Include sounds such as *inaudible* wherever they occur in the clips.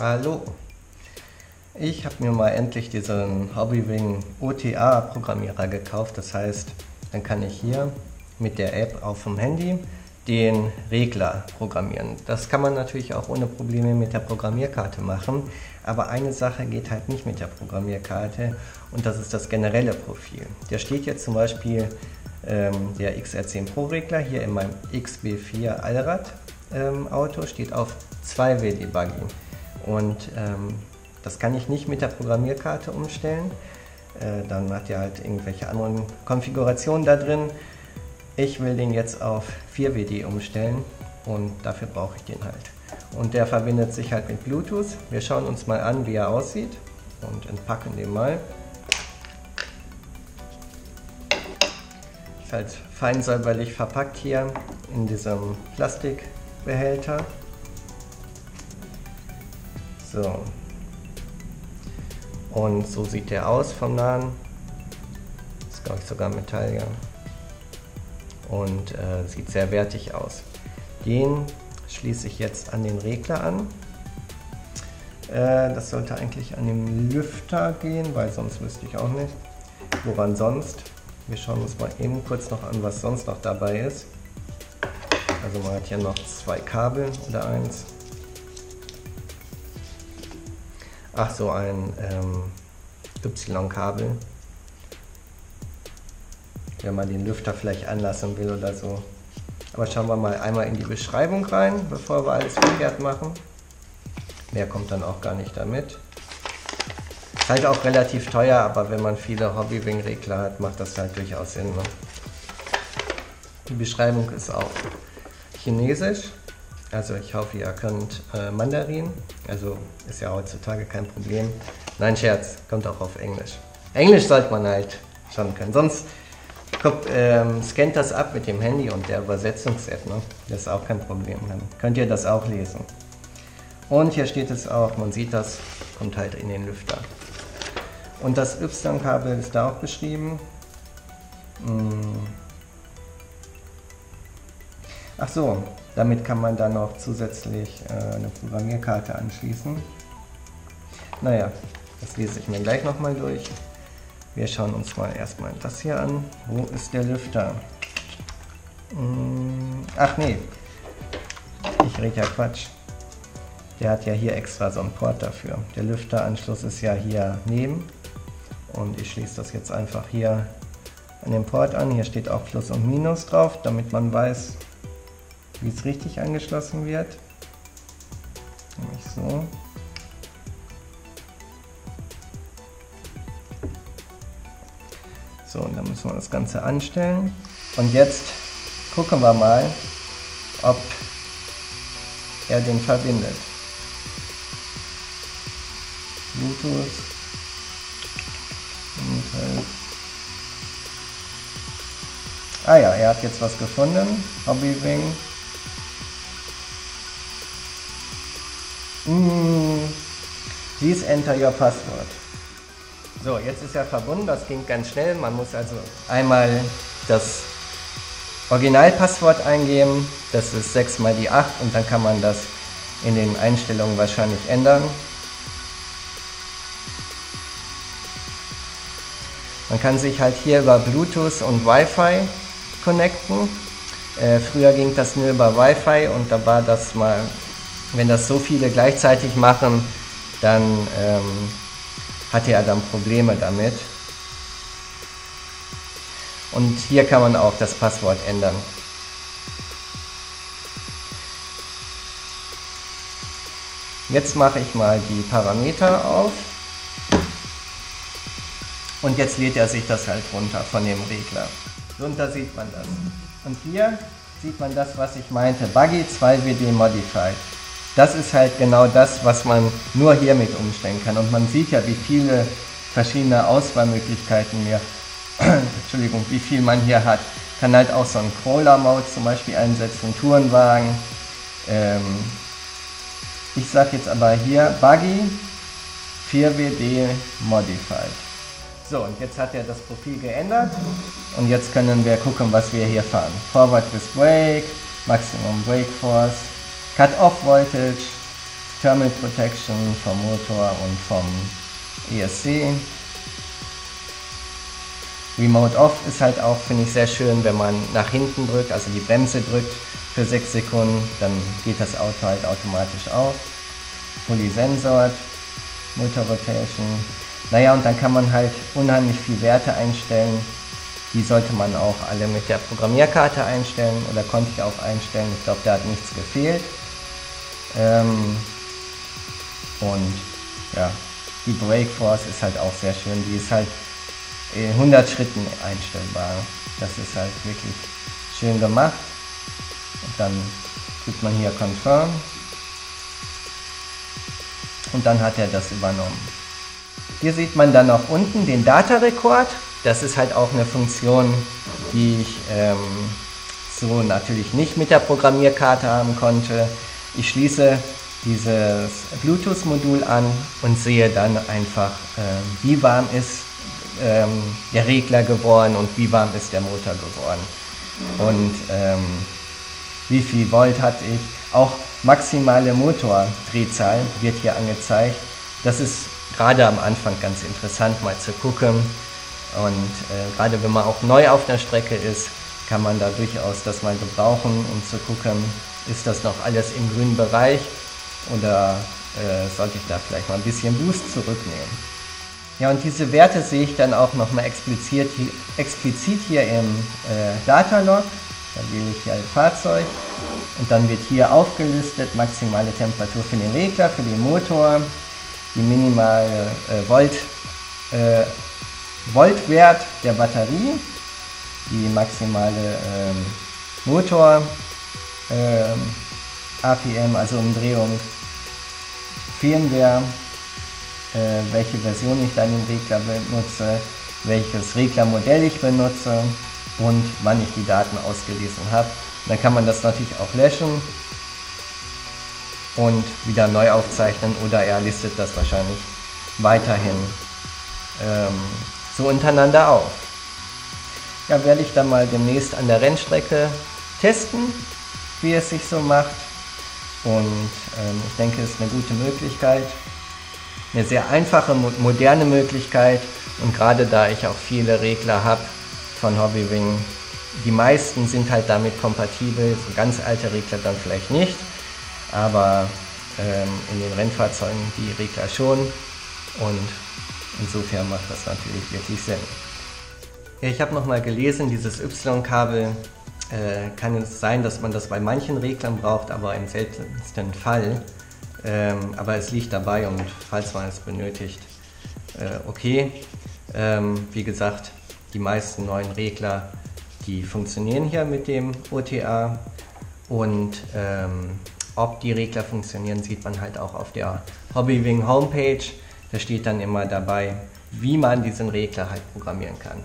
Hallo. Ich habe mir mal endlich diesen Hobbywing OTA Programmierer gekauft. Das heißt, dann kann ich hier mit der App auf dem Handy den Regler programmieren. Das kann man natürlich auch ohne Probleme mit der Programmierkarte machen. Aber eine Sache geht halt nicht mit der Programmierkarte und das ist das generelle Profil. Der steht jetzt zum Beispiel ähm, der XR10 Pro Regler hier in meinem XB4 Allrad ähm, Auto steht auf 2W Debugging. Und ähm, das kann ich nicht mit der Programmierkarte umstellen. Äh, dann hat er halt irgendwelche anderen Konfigurationen da drin. Ich will den jetzt auf 4WD umstellen und dafür brauche ich den halt. Und der verbindet sich halt mit Bluetooth. Wir schauen uns mal an, wie er aussieht und entpacken den mal. Ist halt fein säuberlich verpackt hier in diesem Plastikbehälter. So. Und so sieht der aus vom Nahen. Ist glaube ich sogar Metall, ja. Und äh, sieht sehr wertig aus. Den schließe ich jetzt an den Regler an. Äh, das sollte eigentlich an den Lüfter gehen, weil sonst wüsste ich auch nicht. Woran sonst? Wir schauen uns mal eben kurz noch an, was sonst noch dabei ist. Also man hat hier noch zwei Kabel oder eins. Ach so, ein ähm, Y-Kabel. Wenn man den Lüfter vielleicht anlassen will oder so. Aber schauen wir mal einmal in die Beschreibung rein, bevor wir alles verkehrt machen. Mehr kommt dann auch gar nicht damit. Ist halt auch relativ teuer, aber wenn man viele Hobbywing-Regler hat, macht das halt durchaus Sinn. Ne? Die Beschreibung ist auch chinesisch. Also ich hoffe, ihr könnt äh, Mandarin. Also ist ja heutzutage kein Problem. Nein, Scherz, kommt auch auf Englisch. Englisch sollte man halt schon können. Sonst guckt, ähm, scannt das ab mit dem Handy und der Übersetzungs-App. Ne? Das ist auch kein Problem. Dann könnt ihr das auch lesen. Und hier steht es auch, man sieht das, kommt halt in den Lüfter. Und das Y-Kabel ist da auch beschrieben. Hm. Ach so, damit kann man dann noch zusätzlich äh, eine Programmierkarte anschließen. Naja, das lese ich mir gleich nochmal durch. Wir schauen uns mal erstmal das hier an. Wo ist der Lüfter? Hm, ach nee, ich rede ja Quatsch. Der hat ja hier extra so einen Port dafür. Der Lüfteranschluss ist ja hier neben. Und ich schließe das jetzt einfach hier an den Port an. Hier steht auch Plus und Minus drauf, damit man weiß, wie es richtig angeschlossen wird. Nämlich so. So, und dann müssen wir das Ganze anstellen. Und jetzt gucken wir mal, ob er den verbindet. Bluetooth Ah ja, er hat jetzt was gefunden. Hobbywing Mm, please enter your password. So, jetzt ist er verbunden, das ging ganz schnell. Man muss also einmal das Originalpasswort eingeben, das ist 6 mal die 8 und dann kann man das in den Einstellungen wahrscheinlich ändern. Man kann sich halt hier über Bluetooth und Wi-Fi connecten. Äh, früher ging das nur über Wi-Fi und da war das mal wenn das so viele gleichzeitig machen, dann ähm, hatte er dann Probleme damit. Und hier kann man auch das Passwort ändern. Jetzt mache ich mal die Parameter auf. Und jetzt lädt er sich das halt runter von dem Regler. Drunter sieht man das. Und hier sieht man das, was ich meinte. Buggy 2WD Modified. Das ist halt genau das, was man nur hiermit umstellen kann. Und man sieht ja, wie viele verschiedene Auswahlmöglichkeiten mir, *clears throat* Entschuldigung, wie viel man hier hat. Kann halt auch so einen Crawler-Mode zum Beispiel einsetzen, Tourenwagen. Ähm, ich sage jetzt aber hier Buggy 4WD Modified. So, und jetzt hat er das Profil geändert und jetzt können wir gucken, was wir hier fahren. Forward with Brake, Maximum Brake Force, Cut-Off Voltage, Thermal Protection vom Motor und vom ESC. Remote Off ist halt auch, finde ich, sehr schön, wenn man nach hinten drückt, also die Bremse drückt für 6 Sekunden, dann geht das Auto halt automatisch auf. Fully Sensored, Motor Rotation. Naja, und dann kann man halt unheimlich viel Werte einstellen. Die sollte man auch alle mit der Programmierkarte einstellen oder konnte ich auch einstellen. Ich glaube, da hat nichts gefehlt. Ähm, und ja, die Brake Force ist halt auch sehr schön. Die ist halt in 100 Schritten einstellbar. Das ist halt wirklich schön gemacht. Und dann gibt man hier Confirm. Und dann hat er das übernommen. Hier sieht man dann auch unten den Data Record. Das ist halt auch eine Funktion, die ich ähm, so natürlich nicht mit der Programmierkarte haben konnte. Ich schließe dieses Bluetooth-Modul an und sehe dann einfach, äh, wie warm ist ähm, der Regler geworden und wie warm ist der Motor geworden. Und ähm, wie viel Volt hatte ich. Auch maximale Motordrehzahl wird hier angezeigt. Das ist gerade am Anfang ganz interessant mal zu gucken. Und äh, gerade wenn man auch neu auf der Strecke ist, kann man da durchaus das mal gebrauchen, um zu gucken, ist das noch alles im grünen Bereich oder äh, sollte ich da vielleicht mal ein bisschen Boost zurücknehmen. Ja, und diese Werte sehe ich dann auch nochmal explizit, explizit hier im äh, Datalog. Da wähle ich hier ein Fahrzeug und dann wird hier aufgelistet maximale Temperatur für den Regler, für den Motor, die minimale äh, Volt, äh, Voltwert der Batterie, die maximale ähm, Motor ähm, APM, also Umdrehung, Firmware, äh, welche Version ich dann im Regler benutze, welches Reglermodell ich benutze und wann ich die Daten ausgelesen habe. Dann kann man das natürlich auch löschen und wieder neu aufzeichnen oder er listet das wahrscheinlich weiterhin ähm, so untereinander auf. Ja, werde ich dann mal demnächst an der Rennstrecke testen, wie es sich so macht. Und ähm, ich denke, es ist eine gute Möglichkeit, eine sehr einfache, moderne Möglichkeit. Und gerade da ich auch viele Regler habe von Hobbywing, die meisten sind halt damit kompatibel, so ganz alte Regler dann vielleicht nicht, aber ähm, in den Rennfahrzeugen die Regler schon. Und insofern macht das natürlich wirklich Sinn. Ich habe nochmal gelesen, dieses Y-Kabel äh, kann es sein, dass man das bei manchen Reglern braucht, aber im seltensten Fall. Ähm, aber es liegt dabei und falls man es benötigt, äh, okay. Ähm, wie gesagt, die meisten neuen Regler, die funktionieren hier mit dem OTA und ähm, ob die Regler funktionieren, sieht man halt auch auf der Hobbywing Homepage. Da steht dann immer dabei, wie man diesen Regler halt programmieren kann.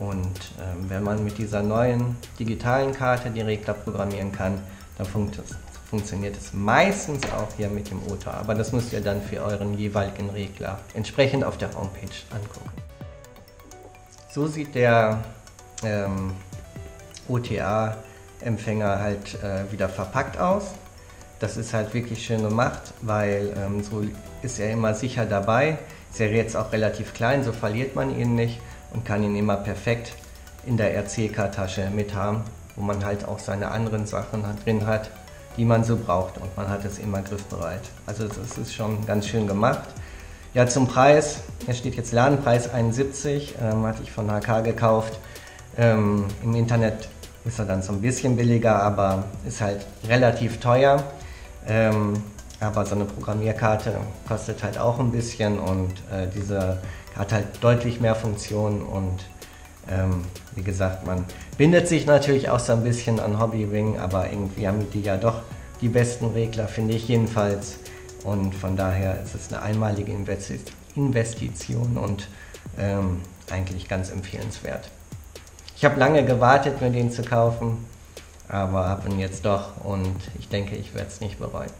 Und ähm, wenn man mit dieser neuen digitalen Karte die Regler programmieren kann, dann funktioniert funktioniert es meistens auch hier mit dem OTA, aber das müsst ihr dann für euren jeweiligen Regler entsprechend auf der Homepage angucken. So sieht der ähm, OTA-Empfänger halt äh, wieder verpackt aus. Das ist halt wirklich schön gemacht, weil ähm, so ist er immer sicher dabei. Ist ja jetzt auch relativ klein, so verliert man ihn nicht und kann ihn immer perfekt in der RCK-Tasche mit haben, wo man halt auch seine anderen Sachen drin hat die man so braucht und man hat es immer griffbereit. Also das ist schon ganz schön gemacht. Ja, zum Preis, hier steht jetzt Ladenpreis 71, ähm, hatte ich von HK gekauft. Ähm, Im Internet ist er dann so ein bisschen billiger, aber ist halt relativ teuer. Ähm, aber so eine Programmierkarte kostet halt auch ein bisschen und äh, diese hat halt deutlich mehr Funktionen und ähm, wie gesagt, man bindet sich natürlich auch so ein bisschen an Hobbywing, aber irgendwie haben die ja doch die besten Regler, finde ich jedenfalls. Und von daher ist es eine einmalige Investition und ähm, eigentlich ganz empfehlenswert. Ich habe lange gewartet, mir den zu kaufen, aber habe ihn jetzt doch und ich denke, ich werde es nicht bereuen.